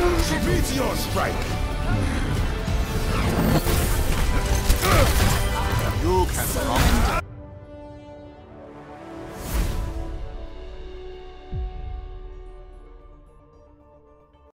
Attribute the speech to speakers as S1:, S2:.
S1: Meteor strike!